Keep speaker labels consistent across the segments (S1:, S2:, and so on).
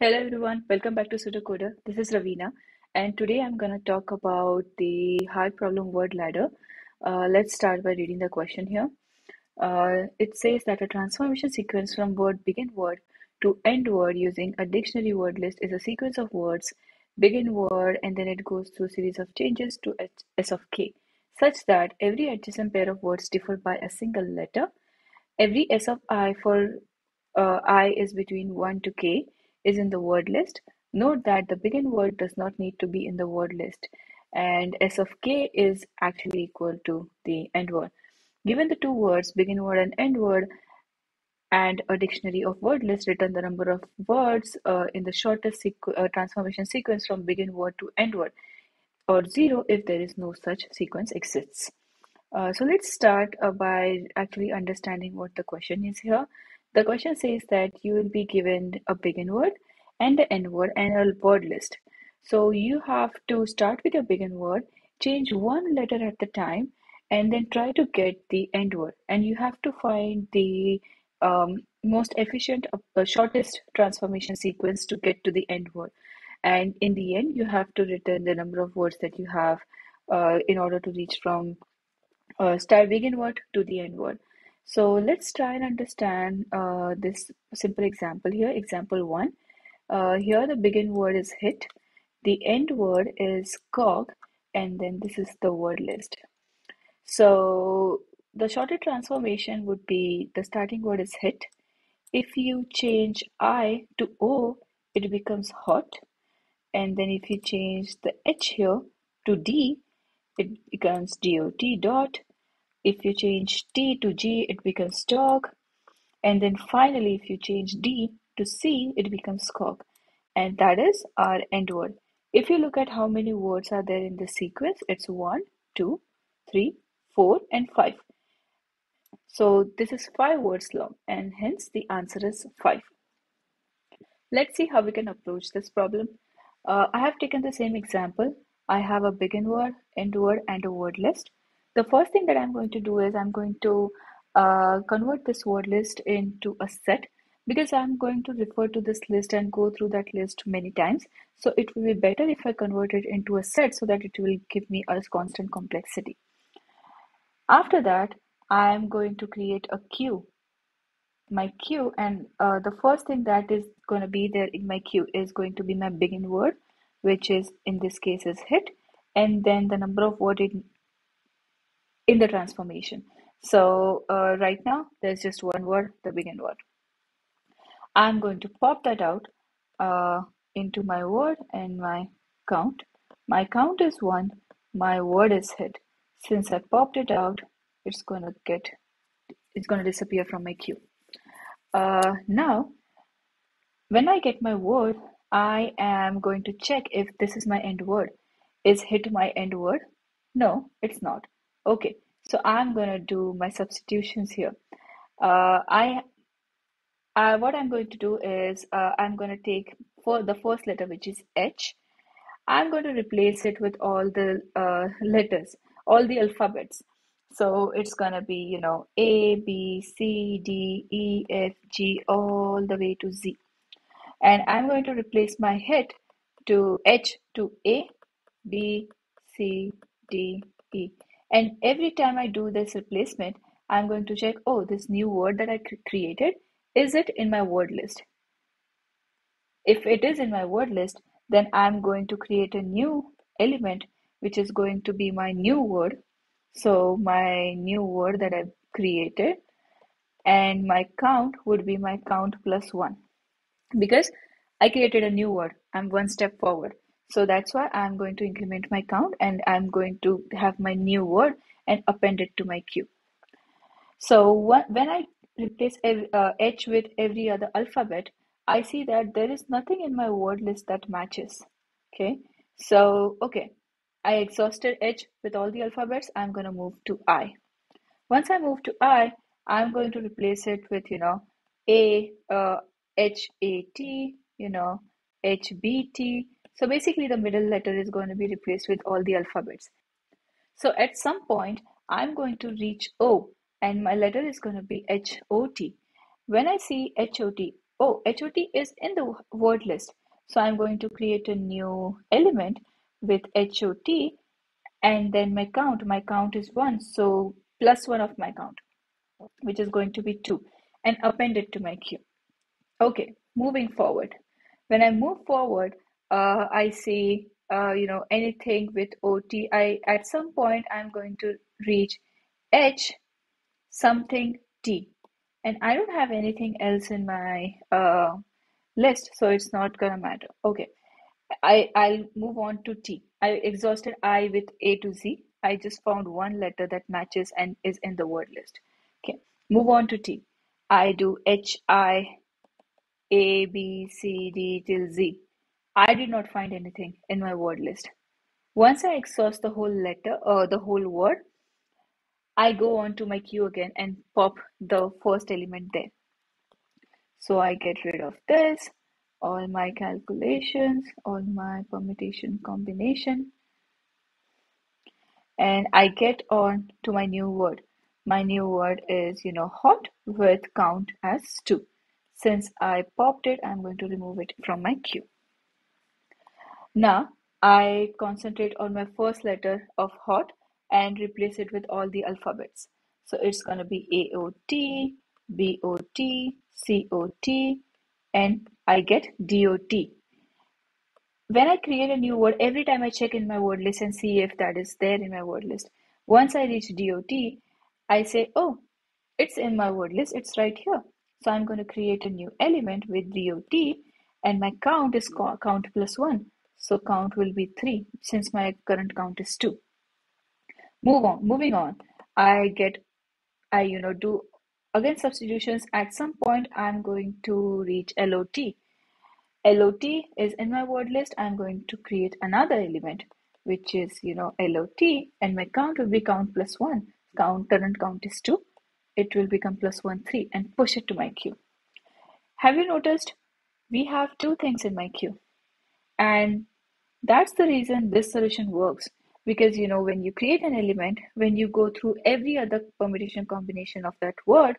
S1: Hello everyone, welcome back to Pseudocoder. This is Ravina, and today I'm going to talk about the hard problem word ladder. Uh, let's start by reading the question here. Uh, it says that a transformation sequence from word begin word to end word using a dictionary word list is a sequence of words begin word and then it goes through a series of changes to s of k such that every adjacent pair of words differ by a single letter. Every s of i for uh, i is between 1 to k is in the word list. Note that the begin word does not need to be in the word list and S of k is actually equal to the end word. Given the two words, begin word and end word, and a dictionary of word list, return the number of words uh, in the shortest sequ uh, transformation sequence from begin word to end word, or zero if there is no such sequence exists. Uh, so let's start uh, by actually understanding what the question is here. The question says that you will be given a begin word and the end word and a word list. So you have to start with your begin word, change one letter at the time, and then try to get the end word. And you have to find the um, most efficient, uh, shortest transformation sequence to get to the end word. And in the end, you have to return the number of words that you have uh, in order to reach from uh, start begin word to the end word. So let's try and understand uh, this simple example here. Example one. Uh, here the begin word is hit, the end word is cog, and then this is the word list. So the shorter transformation would be the starting word is hit. If you change I to O, it becomes hot. And then if you change the H here to D, it becomes DOT dot. If you change T to G, it becomes dog. And then finally, if you change D to C, it becomes cog. And that is our end word. If you look at how many words are there in the sequence, it's one, two, three, four, and 5. So this is 5 words long and hence the answer is 5. Let's see how we can approach this problem. Uh, I have taken the same example. I have a begin word, end word, and a word list. The first thing that I'm going to do is I'm going to uh, convert this word list into a set because I'm going to refer to this list and go through that list many times. So it will be better if I convert it into a set so that it will give me a constant complexity. After that, I'm going to create a queue. My queue and uh, the first thing that is going to be there in my queue is going to be my begin word, which is in this case is hit, and then the number of word it in the transformation. So uh, right now there's just one word, the begin word. I'm going to pop that out uh, into my word and my count. My count is one, my word is hit. Since I popped it out, it's going to get, it's going to disappear from my queue. Uh, now, when I get my word, I am going to check if this is my end word. Is hit my end word? No, it's not. Okay, so I'm gonna do my substitutions here. Uh, I uh, what I'm going to do is uh, I'm going to take for the first letter, which is H. I'm going to replace it with all the uh, letters, all the alphabets. So it's going to be, you know, A, B, C, D, E, F, G, all the way to Z. And I'm going to replace my head to H to A, B, C, D, E. And every time I do this replacement, I'm going to check, oh, this new word that I created, is it in my word list? If it is in my word list, then I'm going to create a new element, which is going to be my new word. So my new word that I've created and my count would be my count plus one because I created a new word. I'm one step forward. So that's why I'm going to increment my count and I'm going to have my new word and append it to my queue. So when I replace uh, H with every other alphabet, I see that there is nothing in my word list that matches. Okay, so okay, I exhausted H with all the alphabets. I'm going to move to I. Once I move to I, I'm going to replace it with, you know, A, uh, H, A, T, you know, H, B, T, so basically the middle letter is going to be replaced with all the alphabets. So at some point, I'm going to reach O and my letter is going to be H-O-T. When I see H-O-T, oh, HOT is in the word list. So I'm going to create a new element with HOT and then my count. My count is one. So plus one of my count, which is going to be two and append it to my queue. Okay, moving forward. When I move forward, uh, I see, uh, you know, anything with OT. I at some point I'm going to reach H something T, and I don't have anything else in my uh, list, so it's not gonna matter. Okay, I I'll move on to T. I exhausted I with A to Z. I just found one letter that matches and is in the word list. Okay, move on to T. I do H I A B C D till Z. I did not find anything in my word list. Once I exhaust the whole letter or uh, the whole word, I go on to my queue again and pop the first element there. So I get rid of this, all my calculations, all my permutation combination, and I get on to my new word. My new word is, you know, hot with count as 2. Since I popped it, I'm going to remove it from my queue. Now, I concentrate on my first letter of hot and replace it with all the alphabets. So it's going to be AOT, BOT, COT, and I get DOT. When I create a new word, every time I check in my word list and see if that is there in my word list. Once I reach DOT, I say, oh, it's in my word list, it's right here. So I'm going to create a new element with DOT and my count is count plus 1. So count will be 3 since my current count is 2. Move on, moving on. I get, I, you know, do again substitutions. At some point, I'm going to reach LOT. LOT is in my word list. I'm going to create another element, which is, you know, LOT and my count will be count plus 1 count current count is 2 it will become plus 1 3 and push it to my queue have you noticed we have two things in my queue and that's the reason this solution works. Because you know when you create an element when you go through every other permutation combination of that word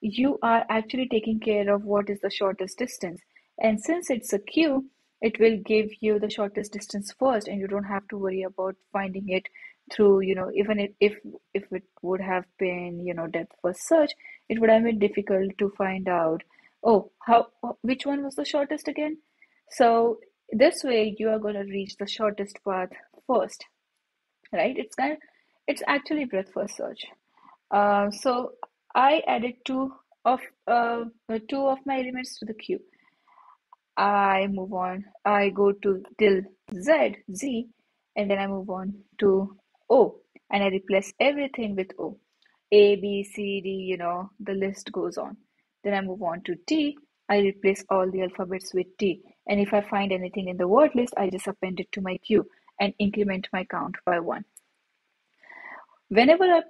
S1: you are actually taking care of what is the shortest distance. And since it's a queue it will give you the shortest distance first and you don't have to worry about finding it through you know even if if, if it would have been you know depth first search it would have been difficult to find out oh how which one was the shortest again? So this way you are going to reach the shortest path first right it's kind of it's actually breadth first search uh, so i added two of uh, two of my elements to the queue i move on i go to till z z and then i move on to O and I replace everything with O. A, B, C, D, you know, the list goes on. Then I move on to T. I replace all the alphabets with T. And if I find anything in the word list, I just append it to my queue and increment my count by one. Whenever I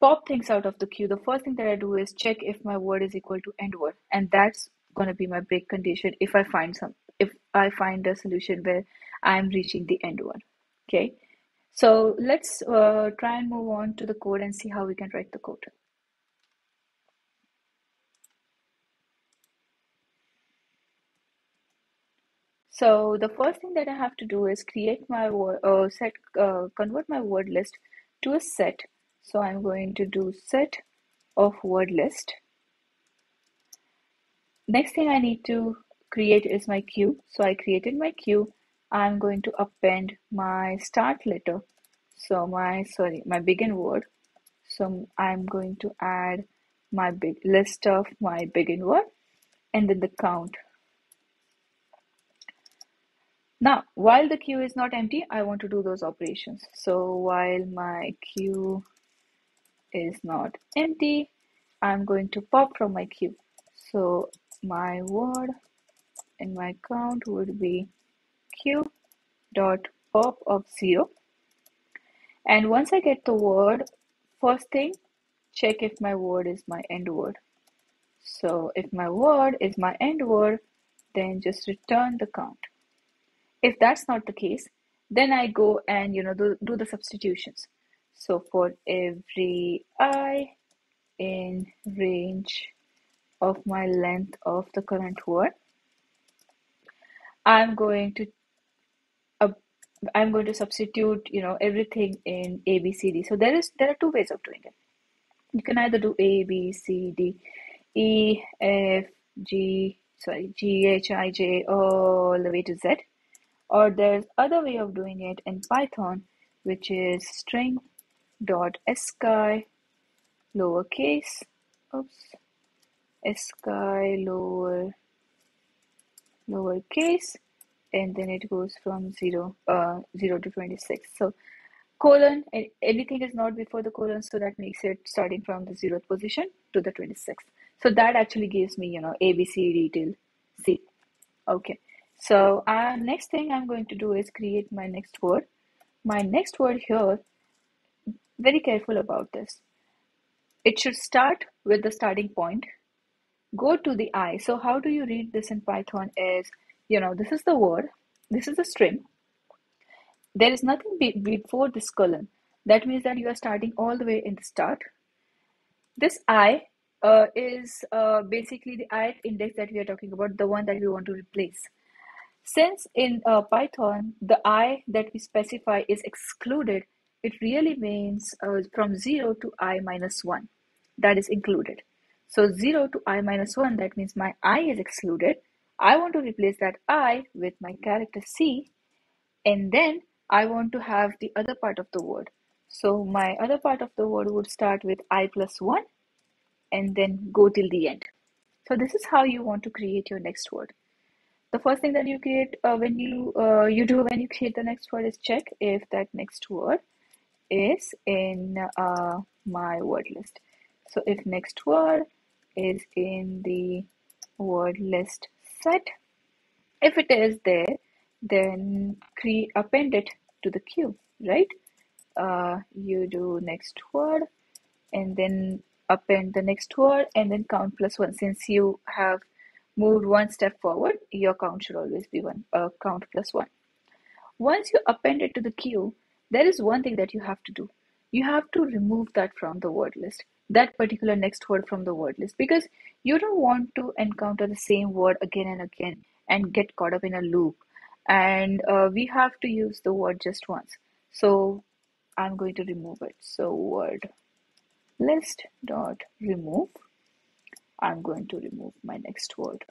S1: pop things out of the queue, the first thing that I do is check if my word is equal to end word. And that's going to be my break condition if I find some, if I find a solution where I'm reaching the end word. Okay. So let's uh, try and move on to the code and see how we can write the code. So the first thing that I have to do is create my word, uh, set, uh, convert my word list to a set. So I'm going to do set of word list. Next thing I need to create is my queue. So I created my queue I'm going to append my start letter. So my, sorry, my begin word. So I'm going to add my big list of my begin word and then the count. Now, while the queue is not empty, I want to do those operations. So while my queue is not empty, I'm going to pop from my queue. So my word and my count would be queue dot pop of 0 and once I get the word first thing check if my word is my end word so if my word is my end word then just return the count if that's not the case then I go and you know do, do the substitutions so for every i in range of my length of the current word. I'm going to uh, I'm going to substitute, you know, everything in A, B, C, D. So there is there are two ways of doing it. You can either do A, B, C, D, E, F, G, sorry, G, H, I, J, all the way to Z. Or there's other way of doing it in Python, which is string dot ascii lowercase, oops, ascii lower lowercase and then it goes from 0 uh 0 to 26 so colon and anything is not before the colon so that makes it starting from the zeroth position to the 26th so that actually gives me you know a b c d till c. Okay so uh, next thing i'm going to do is create my next word my next word here very careful about this it should start with the starting point go to the i. So how do you read this in Python is, you know, this is the word, this is a string. There is nothing be before this colon. That means that you are starting all the way in the start. This i uh, is uh, basically the ith index that we are talking about, the one that we want to replace. Since in uh, Python, the i that we specify is excluded, it really means uh, from 0 to i minus 1. That is included. So 0 to i minus 1, that means my i is excluded. I want to replace that i with my character c and then I want to have the other part of the word. So my other part of the word would start with i plus 1 and then go till the end. So this is how you want to create your next word. The first thing that you create uh, when you uh, you do when you create the next word is check if that next word is in uh, my word list. So if next word is in the word list set. If it is there, then create append it to the queue, right? Uh, you do next word and then append the next word and then count plus one. Since you have moved one step forward, your count should always be one, uh, count plus one. Once you append it to the queue, there is one thing that you have to do. You have to remove that from the word list that particular next word from the word list because you don't want to encounter the same word again and again and get caught up in a loop and uh, we have to use the word just once so i'm going to remove it so word list dot remove i'm going to remove my next word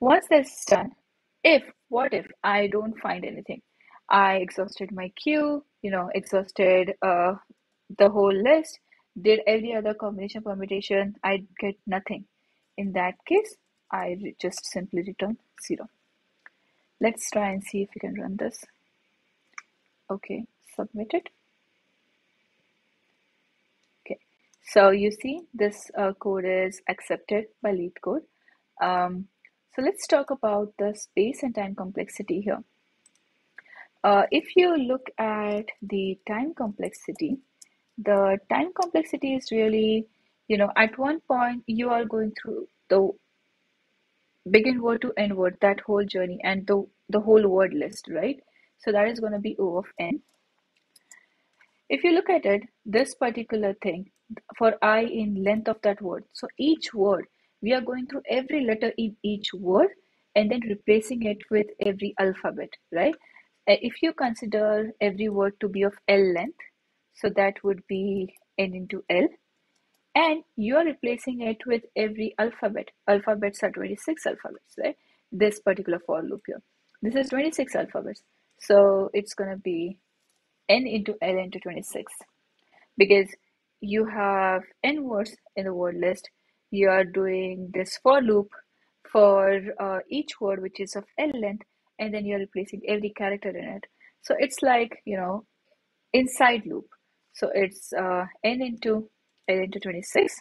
S1: once that's done if what if i don't find anything i exhausted my queue you know exhausted uh, the whole list, did every other combination permutation, I get nothing. In that case, I just simply return 0. Let's try and see if we can run this. Okay, submit it. Okay, so you see this uh, code is accepted by LeetCode. Um, so let's talk about the space and time complexity here. Uh, if you look at the time complexity, the time complexity is really, you know, at one point you are going through the begin word to end word, that whole journey and the, the whole word list, right? So that is going to be O of n. If you look at it, this particular thing for i in length of that word. So each word, we are going through every letter in each word and then replacing it with every alphabet, right? Uh, if you consider every word to be of L length, so that would be n into L. And you are replacing it with every alphabet. Alphabets are 26 alphabets, right? This particular for loop here. This is 26 alphabets. So it's going to be n into L into 26. Because you have n words in the word list. You are doing this for loop for uh, each word which is of L length and then you're replacing every character in it. So it's like, you know, inside loop. So it's uh, n into n into 26.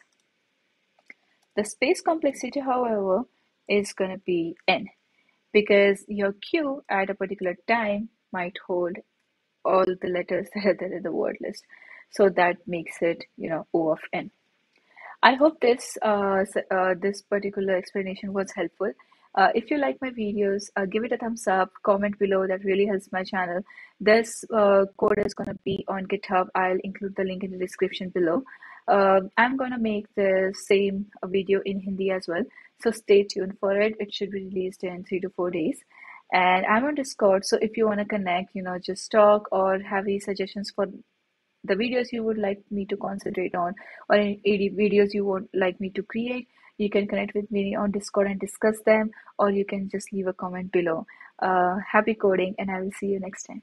S1: The space complexity, however, is going to be n because your queue at a particular time might hold all the letters that are there in the word list. So that makes it, you know, O of n. I hope this uh, uh, this particular explanation was helpful. Uh, if you like my videos, uh, give it a thumbs up, comment below. That really helps my channel. This uh, code is going to be on GitHub. I'll include the link in the description below. Uh, I'm gonna make the same video in Hindi as well. So stay tuned for it. It should be released in three to four days. And I'm on Discord, so if you want to connect, you know, just talk or have any suggestions for the videos you would like me to concentrate on or any videos you would like me to create, you can connect with me on Discord and discuss them, or you can just leave a comment below. Uh, happy coding, and I will see you next time.